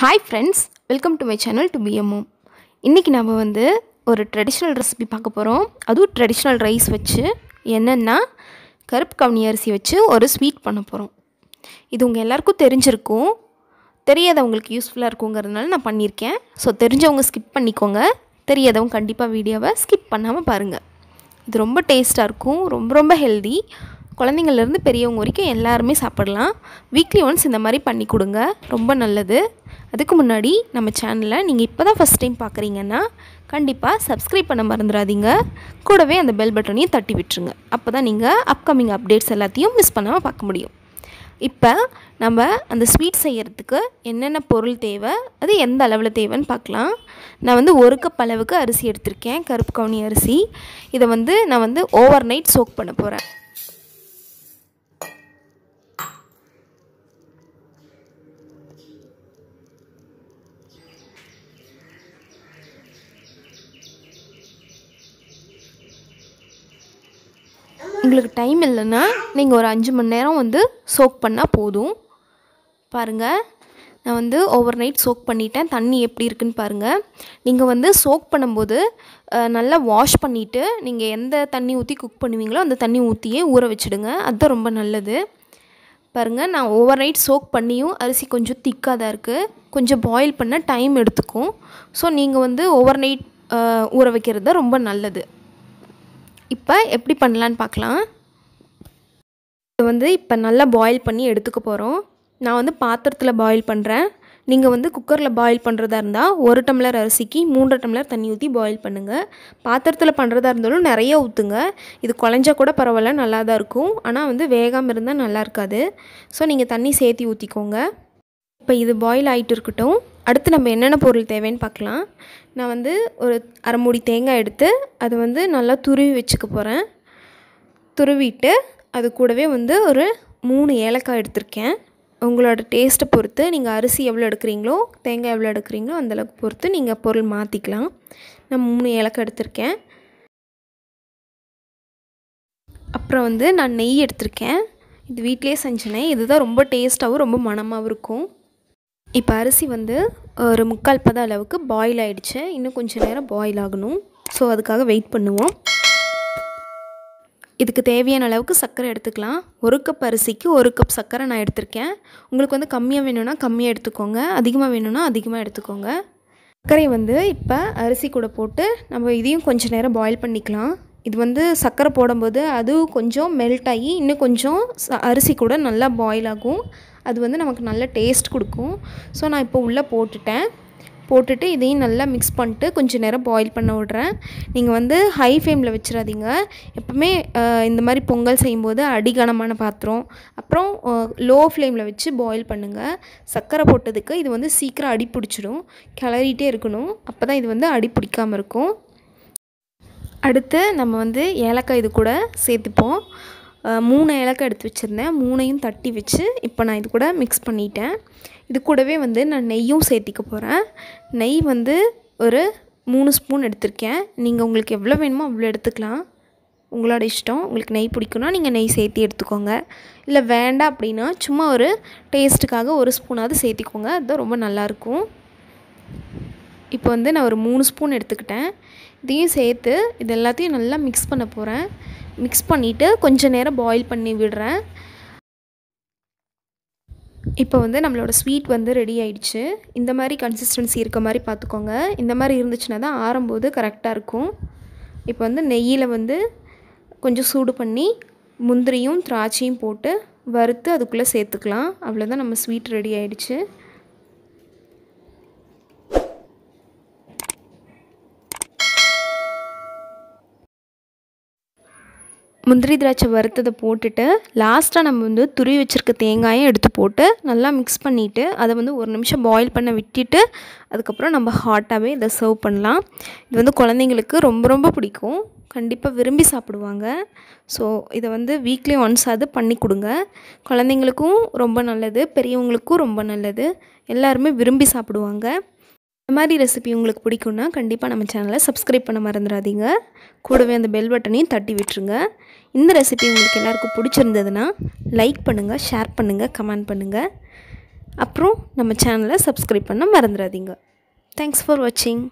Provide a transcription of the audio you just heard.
Hi friends welcome to my channel to PMO இன்றைக்கி நம்ம வந்து ஒரு ட்ரெடிஷ்னல் ரெசிபி பார்க்க போகிறோம் அதுவும் ட்ரெடிஷ்னல் ரைஸ் வச்சு என்னென்னா கருப்பு கவுனி அரிசி வச்சு ஒரு ஸ்வீட் பண்ண போகிறோம் இது உங்கள் எல்லாருக்கும் தெரிஞ்சிருக்கும். தெரியாதவங்களுக்கு யூஸ்ஃபுல்லாக இருக்குங்கிறதுனால நான் பண்ணியிருக்கேன். ஸோ தெரிஞ்சவங்க ஸ்கிப் பண்ணிக்கோங்க. தெரியாதவங்க கண்டிப்பாக வீடியோவை ஸ்கிப் பண்ணாமல் பாருங்கள் இது ரொம்ப டேஸ்ட்டாக இருக்கும் ரொம்ப ரொம்ப ஹெல்தி குழந்தைங்கள்லேருந்து பெரியவங்க வரைக்கும் எல்லாருமே சாப்பிடலாம். வீக்லி ஒன்ஸ் இந்த மாதிரி பண்ணி கொடுங்க. ரொம்ப நல்லது. அதுக்கு முன்னாடி நம்ம சேனலில் நீங்கள் இப்போ தான் ஃபஸ்ட் டைம் பார்க்குறீங்கன்னா கண்டிப்பாக சப்ஸ்கிரைப் பண்ண மறந்துடாதீங்க. கூடவே அந்த பெல் பட்டனையும் தட்டி விட்டுருங்க. அப்போ தான் நீங்கள் அப்கமிங் அப்டேட்ஸ் எல்லாத்தையும் மிஸ் பண்ணாமல் பார்க்க முடியும். இப்போ நம்ம அந்த ஸ்வீட் செய்கிறதுக்கு என்னென்ன பொருள் தேவை அது எந்த அளவில் தேவைன்னு பார்க்கலாம். நான் வந்து ஒரு கப் அளவுக்கு அரிசி எடுத்திருக்கேன் கருப்பு கவுனி அரிசி. இதை வந்து நான் வந்து ஓவர் நைட் சோக் பண்ண போகிறேன் உங்களுக்கு டைம் இல்லைன்னா நீங்கள் ஒரு அஞ்சு மணி நேரம் வந்து சோக் பண்ணால் போதும். பாருங்கள் நான் வந்து ஓவர் நைட் சோக் பண்ணிட்டேன். தண்ணி எப்படி இருக்குன்னு பாருங்கள் நீங்கள் வந்து சோக் பண்ணும்போது நல்லா வாஷ் பண்ணிவிட்டு நீங்கள் எந்த தண்ணி ஊற்றி குக் பண்ணுவீங்களோ அந்த தண்ணி ஊற்றியே ஊற வச்சுடுங்க. அதுதான் ரொம்ப நல்லது. பாருங்கள் நான் ஓவர் நைட் சோக் பண்ணியும் அரிசி கொஞ்சம் திக்காக தான் இருக்குது கொஞ்சம் பாயில் பண்ண டைம் எடுத்துக்கும். ஸோ நீங்கள் வந்து ஓவர் நைட் ஊற வைக்கிறது தான் ரொம்ப நல்லது. இப்போ எப்படி பண்ணலான்னு பார்க்கலாம். இது வந்து இப்போ நல்லா பாயில் பண்ணி எடுத்துக்க போகிறோம் நான் வந்து பாத்திரத்தில் பாயில் பண்ணுறேன் நீங்கள் வந்து குக்கரில் பாயில் பண்ணுறதா இருந்தால் ஒரு டம்ளர் அரிசிக்கு மூன்றரை டம்ளர் தண்ணி ஊற்றி பாயில் பண்ணுங்கள் பாத்திரத்தில் பண்ணுறதா இருந்தாலும் நிறைய ஊற்றுங்க இது குழஞ்சா கூட பரவாயில்ல நல்லா தான் இருக்கும். ஆனால் வந்து வேகாமல் இருந்தால் நல்லா இருக்காது. ஸோ நீங்கள் தண்ணி சேர்த்தி ஊற்றிக்கோங்க இப்போ இது பாயில் ஆகிட்டு இருக்கட்டும். அடுத்து நம்ம என்னென்ன பொருள் தேவைன்னு பார்க்கலாம். நான் வந்து ஒரு அரை மூடி தேங்காய் எடுத்து அதை வந்து நல்லா துருவி வச்சுக்க போகிறேன் துருவிட்டு அது கூடவே வந்து ஒரு மூணு ஏலக்காய் எடுத்திருக்கேன். உங்களோட டேஸ்ட்டை பொறுத்து நீங்கள் அரிசி எவ்வளோ எடுக்கிறீங்களோ தேங்காய் எவ்வளோ எடுக்கிறீங்களோ அந்தளவுக்கு பொறுத்து நீங்கள் பொருள் மாற்றிக்கலாம் நான் மூணு ஏலக்காய் எடுத்திருக்கேன். அப்புறம் வந்து நான் நெய் எடுத்திருக்கேன். இது வீட்டிலே செஞ்ச நெய் இதுதான் ரொம்ப டேஸ்ட்டாகவும் ரொம்ப மணமாகவும் இருக்கும். இப்போ அரிசி வந்து ஒரு முக்கால் பதம் அளவுக்கு பாயில் ஆகிடுச்சு இன்னும் கொஞ்சம் நேரம் பாயில் ஆகணும். ஸோ அதுக்காக வெயிட் பண்ணுவோம். இதுக்கு தேவையான அளவுக்கு சர்க்கரை எடுத்துக்கலாம். ஒரு கப் அரிசிக்கு ஒரு கப் சர்க்கரை நான் எடுத்திருக்கேன். உங்களுக்கு வந்து கம்மியாக வேணும்னா கம்மியாக எடுத்துக்கோங்க. அதிகமாக வேணும்னா அதிகமாக எடுத்துக்கோங்க. சர்க்கரை வந்து இப்போ அரிசி கூட போட்டு நம்ம இதையும் கொஞ்சம் நேரம் பாயில் பண்ணிக்கலாம். இது வந்து சர்க்கரை போடும்போது அதுவும் கொஞ்சம் மெல்ட் ஆகி இன்னும் கொஞ்சம் ச- அரிசி கூட நல்லா பாயில் ஆகும். அது வந்து நமக்கு நல்ல டேஸ்ட் கொடுக்கும். ஸோ நான் இப்போ உள்ளே போட்டுட்டேன். போட்டுட்டு இதையும் நல்லா மிக்ஸ் பண்ணிட்டு கொஞ்சம் நேரம் பாயில் பண்ண விட்றேன். நீங்கள் வந்து ஹை ஃப்ளேமில் வச்சிடாதீங்க. எப்பவுமே இந்த மாதிரி பொங்கல் செய்யும்போது அடிகனமான பாத்திரம். அப்புறம் லோ ஃப்ளேமில் வச்சு பாயில் பண்ணுங்கள் சர்க்கரை போட்டதுக்கு இது வந்து சீக்கிரம் அடி பிடிச்சிடும் கிளறிட்டே இருக்கணும். அப்போ தான் இது வந்து அடி பிடிக்காமல் இருக்கும். அடுத்து நம்ம வந்து ஏலக்காய் இது கூட சேர்த்துப்போம். மூணு ஏலக்காய் எடுத்து வச்சுருந்தேன். மூணையும் தட்டி வச்சு இப்போ நான் இது கூட மிக்ஸ் பண்ணிட்டேன். இது கூடவே வந்து நான் நெய்யும் சேர்த்திக்க போகிறேன் நெய் வந்து ஒரு மூணு ஸ்பூன் எடுத்திருக்கேன். நீங்கள் உங்களுக்கு எவ்வளோ வேணுமோ அவ்வளோ எடுத்துக்கலாம். உங்களோட இஷ்டம். உங்களுக்கு நெய் பிடிக்குன்னா நீங்கள் நெய் சேர்த்தி எடுத்துக்கோங்க. இல்லை வேண்டாம் அப்படின்னா சும்மா ஒரு டேஸ்ட்டுக்காக ஒரு ஸ்பூனாவது சேர்த்திக்கோங்க. அதுதான் ரொம்ப நல்லாயிருக்கும் இப்போ வந்து நான் ஒரு மூணு ஸ்பூன் எடுத்துக்கிட்டேன். இதையும் சேர்த்து இது எல்லாத்தையும் நல்லா மிக்ஸ் பண்ண போகிறேன் மிக்ஸ் பண்ணிவிட்டு கொஞ்சம் நேரம் பாயில் பண்ணி விடுறேன். இப்போ வந்து நம்மளோட ஸ்வீட் வந்து ரெடி ஆயிடுச்சு. இந்த மாதிரி கன்சிஸ்டன்சி இருக்க மாதிரி பார்த்துக்கோங்க. இந்த மாதிரி இருந்துச்சுன்னா தான் ஆறும்போது கரெக்டாக இருக்கும். இப்போ வந்து நெய்யில் வந்து கொஞ்சம் சூடு பண்ணி முந்திரியும் திராட்சையும் போட்டு வறுத்து அதுக்குள்ளே சேர்த்துக்கலாம். அவ்வளோதான் நம்ம ஸ்வீட் ரெடி ஆயிடுச்சு. முந்திரி திராட்சை வறுத்ததை போட்டுட்டு லாஸ்ட்டாக நம்ம வந்து துருவி வச்சுருக்க தேங்காயை எடுத்து போட்டு நல்லா மிக்ஸ் பண்ணிவிட்டு அதை வந்து ஒரு நிமிஷம் பாயில் பண்ண விட்டுட்டு அதுக்கப்புறம் நம்ம ஹாட்டாகவே இதை சர்வ் பண்ணலாம். இது வந்து குழந்தைங்களுக்கு ரொம்ப ரொம்ப பிடிக்கும். கண்டிப்பாக விரும்பி சாப்பிடுவாங்க. ஸோ இதை வந்து வீக்லி ஒன்ஸ் அது பண்ணி கொடுங்க. குழந்தைங்களுக்கும் ரொம்ப நல்லது பெரியவங்களுக்கும் ரொம்ப நல்லது. எல்லாருமே விரும்பி சாப்பிடுவாங்க. இந்த மாதிரி ரெசிபி உங்களுக்கு பிடிக்கும்னா கண்டிப்பாக நம்ம சேனலை சப்ஸ்கிரைப் பண்ண மறந்துடாதீங்க. கூடவே அந்த பெல் பட்டனையும் தட்டி விட்டுருங்க. இந்த ரெசிபி உங்களுக்கு எல்லாருக்கும் பிடிச்சிருந்ததுன்னா லைக் பண்ணுங்கள் ஷேர் பண்ணுங்கள் கமெண்ட் பண்ணுங்கள் அப்புறம் நம்ம சேனலை சப்ஸ்கிரைப் பண்ண மறந்துடாதீங்க. தேங்க்ஸ் ஃபார் வாட்சிங்